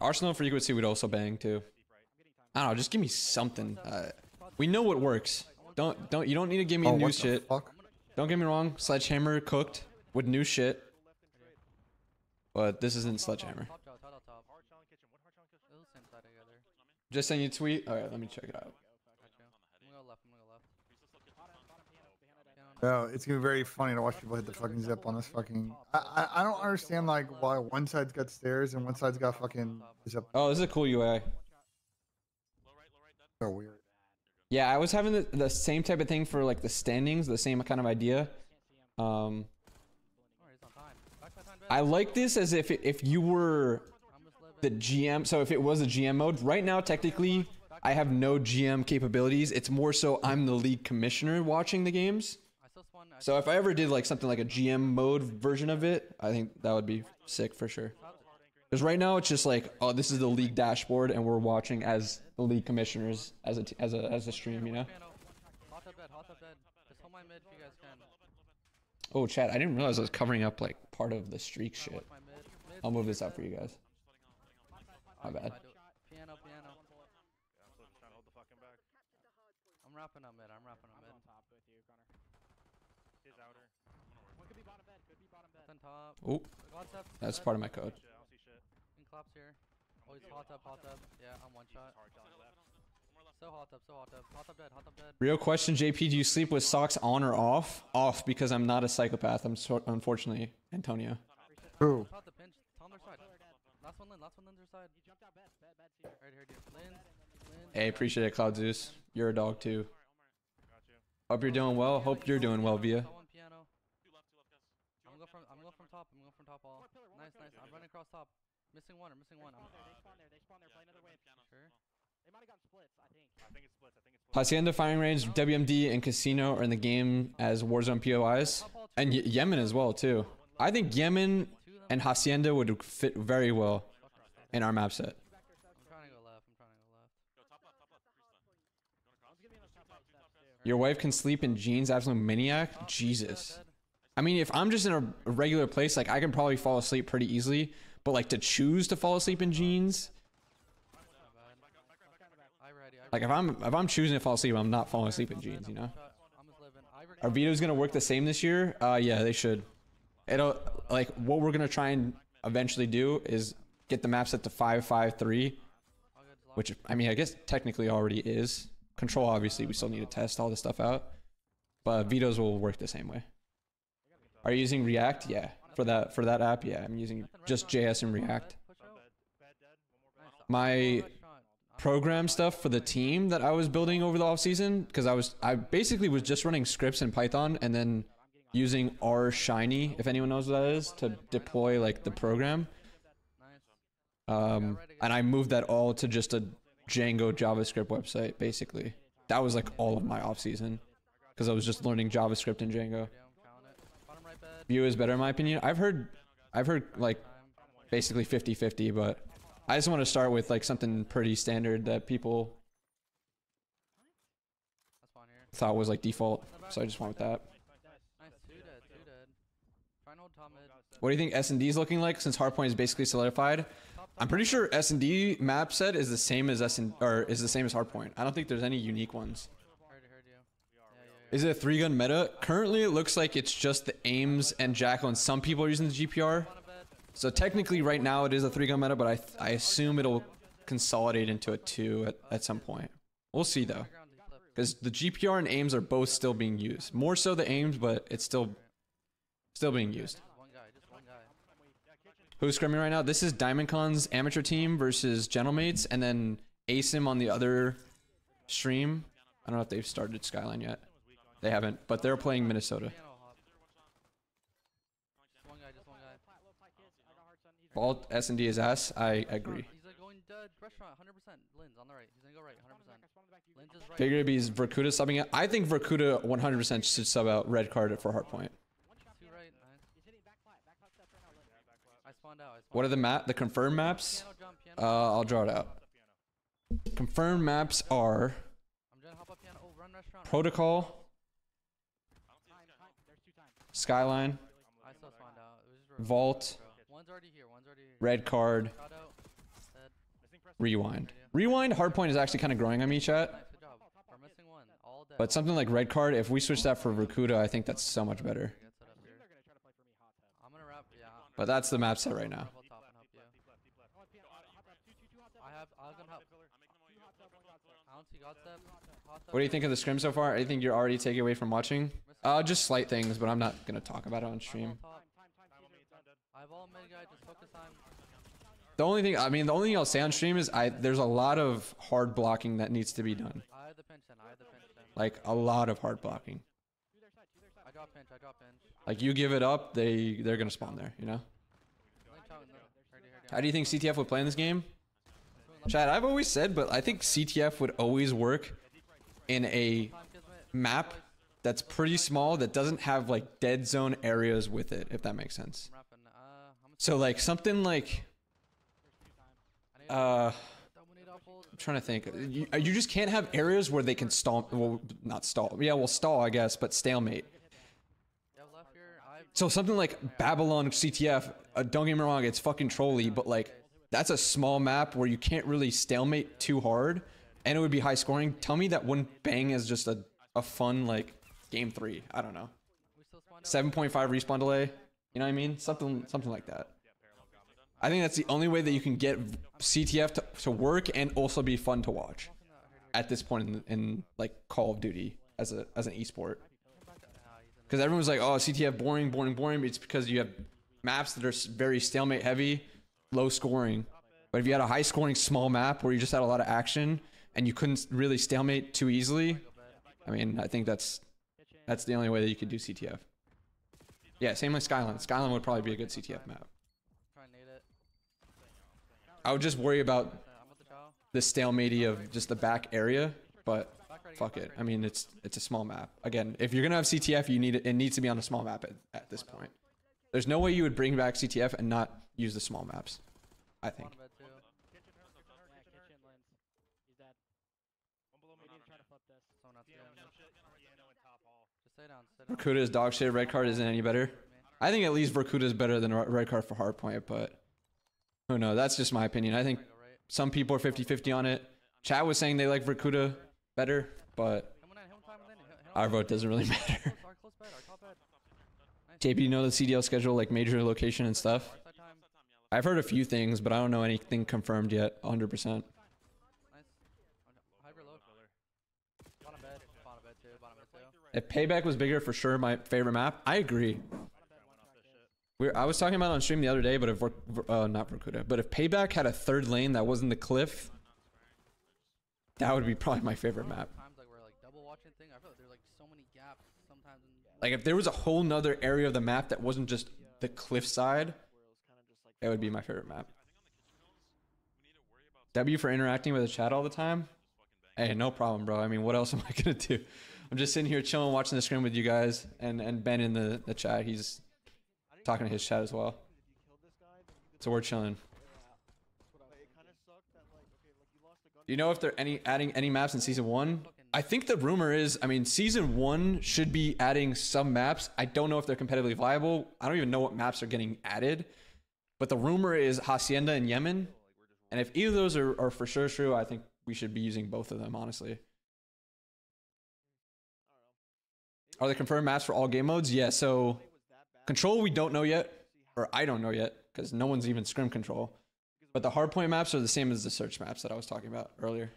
Arsenal frequency would also bang too. I don't know. Just give me something. Uh, we know what works. Don't don't. You don't need to give me Oh, new shit. fuck? Don't get me wrong. Sledgehammer cooked with new shit. But this isn't Sledgehammer. Just send you a tweet. All right, let me check it out. Gotcha. I'm gonna go left, I'm gonna go left. Piano. No, it's gonna be very funny to watch people hit the fucking zip on this fucking. I I, I don't understand like why one side's got stairs and one side's got fucking zip. Oh, this is a cool UI. So weird. Yeah, I was having the, the same type of thing for like the standings, the same kind of idea. Um, Alright, it's on time. Back by time, I like this as if if you were I'm just living. the GM. So if it was a GM mode, right now technically I have no GM capabilities. It's more so I'm the league commissioner watching the games. I still spawn. I So if I ever did like something like a GM mode version of it, I think that would be sick for sure. Because right now it's just like, oh, this is the league dashboard, and we're watching as the league commissioners as a as a as a stream, you know. Oh, chat, I didn't realize I was covering up like part of the streak shit. I'll move this out for you guys. My bad. Piano, piano. I'm wrapping up mid. I'm wrapping up mid. Then top. Oh, that's part of my code. In claps here. Oh, he's hot up, hot up. Yeah, I'm one shot. So hot up, so hot up. Hot up dead, hot up dead. Real question, JP, do you sleep with socks on or off? Off because I'm not a psychopath. I'm so, unfortunately Antonio. Who? Shot the pinch. It's on their side. Last one, Lin. Last one, Lin's their. Right here, dude. Lin. Lin. Hey, appreciate it, Cloud Zeus. You're a dog too. Hope you're doing well. Hope you're doing well, Via. Top one piano. I'm going from I'm going from top. I'm going from top all. Nice, nice. I'm running across top. Missing one. I'm missing one. I'm sure. Hacienda firing range, WMD, and Casino are in the game as Warzone POIs, Top all two. and Ye- Yemen as well too. I think Yemen Two of them. and Hacienda would fit very well in our map set. I'm trying to go left. I'm trying to go left. Your wife can sleep in jeans, absolute maniac. Top, Jesus. I mean, if I'm just in a regular place, like I can probably fall asleep pretty easily. But like to choose to fall asleep in jeans, like if I'm if I'm choosing to fall asleep, I'm not falling asleep in jeans. You know. Are vetoes gonna work the same this year? Uh, yeah, they should. It'll like what we're gonna try and eventually do is get the map set to five five three, which I mean I guess technically already is. Control obviously we still need to test all this stuff out, but vetoes will work the same way. Are you using React? Yeah, for that for that app, yeah, I'm using just JS and React. My program stuff for the team that I was building over the off season because I was I basically was just running scripts in Python and then using R Shiny if anyone knows what that is to deploy like the program. Um, and I moved that all to just a Django JavaScript website basically. That was like all of my off season because I was just learning JavaScript and Django. Yeah, I'm counting it. Vue is better in my opinion. I've heard I've heard like basically 50-50 but I just want to start with like something pretty standard that people thought was like default. So I just went with that. What do you think S and D is looking like since Hardpoint is basically solidified? I'm pretty sure S and D map set is the same as S and or is the same as Hardpoint. I don't think there's any unique ones. Is it a three gun meta? Currently, it looks like it's just the Ames and Jackal, and some people are using the GPR. So technically, right now it is a three gun meta, but I I assume it'll consolidate into a two at, at some point. We'll see though, because the GPR and Ames are both still being used. More so the Ames, but it's still still being used. Who's scrimming right now? This is Diamond Con's amateur team versus Gentlemates, and then Asim on the other stream. I don't know if they've started Skyline yet. They haven't, but they're playing Minnesota. Piano hop. Just one guy. Just one guy. Vault S and D is ass. I agree. He's like going dead. Restaurant. 100%. Lynn's on the right. He's gonna go right. 100%. Lynn's is right. Figured it'd be Vorkuta subbing out. I think Vorkuta 100% should sub out red card for Hardpoint. Two right. Nice. I spawned out. I spawned What are the map? The confirmed maps? Piano jump. Piano. Uh, I'll draw it out. Confirmed maps are I'm gonna hop up piano. Oh, run restaurant. Protocol, Skyline, I still spawned out. It was just Vault, One's already here. One's already here. red card, rewind. Rewind hardpoint is actually kind of growing on me, chat. Nice, good job. We're missing one. All dead. But something like red card, if we switch that for Vorkuta, I think that's so much better. Get set up here. I'm gonna wrap. Yeah. But that's the map set right now. I'll top and help you. I have. I was gonna help. I don't see God step. Hot step What do you think of the scrim so far? Anything you're already taking away from watching? Uh, just slight things, but I'm not gonna talk about it on stream. The only thing, I mean, the only thing I'll say on stream is I there's a lot of hard blocking that needs to be done. Like a lot of hard blocking. Like you give it up, they they're gonna spawn there. You know. How do you think CTF would play in this game? Chad, I've always said, but I think CTF would always work in a map that's pretty small that doesn't have like dead zone areas with it, if that makes sense. So like something like uh. I'm trying to think. You, uh, you just can't have areas where they can stall. Well, not stall. Yeah, well, stall, I guess, but stalemate. So something like Babylon CTF. Uh, don't get me wrong, it's fucking trolly, but like that's a small map where you can't really stalemate too hard, and it would be high scoring. Tell me that wouldn't bang as just a a fun like game three. I don't know. We still spawn. 7.5 respawn delay. You know what I mean? Something something like that. I think that's the only way that you can get CTF to, to work and also be fun to watch at this point in, in like Call of Duty as a as an esport. Because everyone's like, oh, CTF boring, boring, boring. It's because you have maps that are very stalemate heavy, low scoring. But if you had a high scoring small map where you just had a lot of action and you couldn't really stalemate too easily, I mean, I think that's that's the only way that you could do CTF. Yeah, same with Skyline. Skyline would probably be a good CTF map. Try and nade it. I would just worry about I'm with the chow. the stalemate of just the back area, but fuck it. I mean, it's it's a small map. Again, if you're gonna have CTF, you need it. It needs to be on a small map at, at this point. There's no way you would bring back CTF and not use the small maps. I think. Spawn bed too. Someone else get him. Just stay down. Stay down. Vorkuta is dog shit. Red card isn't any better. I think at least Vorkuta is better than Red card for hardpoint, but who knows? That's just my opinion. I think some people are 50-50 on it. Chat was saying they like Vorkuta better, but our vote doesn't really matter. JP, you know the CDL schedule, like major location and stuff? I've heard a few things, but I don't know anything confirmed yet, 100%. Nice. On- Hybrid low. Bottom bed. Bottom bed too. Bottom bed too. If Payback was bigger, for sure, my favorite map. I agree. We're, I was talking about on stream the other day, but if uh, not Vorkuta, but if Payback had a third lane that wasn't the cliff, that would be probably my favorite map. Like if there was a whole nother area of the map that wasn't just the cliff side, it would be my favorite map. W for interacting with the chat all the time. Hey, no problem, bro. I mean, what else am I gonna do? I'm just sitting here chilling, watching the screen with you guys, and and Ben in the the chat. He's talking to his chat as well. So we're chilling. Do you know if they're any adding any maps in season one? I think the rumor is, I mean, season one should be adding some maps. I don't know if they're competitively viable. I don't even know what maps are getting added. But the rumor is Hacienda and Yemen. And if either of those are, are for sure true, I think we should be using both of them, honestly. Are they confirmed maps for all game modes? Yeah, so control we don't know yet. Or I don't know yet, because no one's even scrim control. But the hardpoint maps are the same as the search maps that I was talking about earlier.